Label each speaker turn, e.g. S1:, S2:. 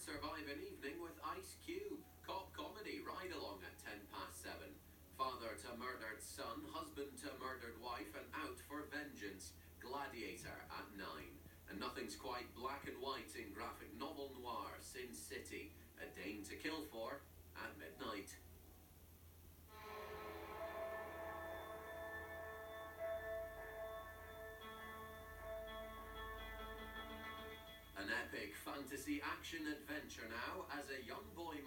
S1: survive an evening with Ice Cube. Cop comedy ride along at 10 past 7. Father to murdered son, husband to murdered wife, and out for vengeance. Gladiator at 9. And nothing's quite black and white in graphic novel noir Sin City. A Dame to kill epic fantasy action adventure now as a young boy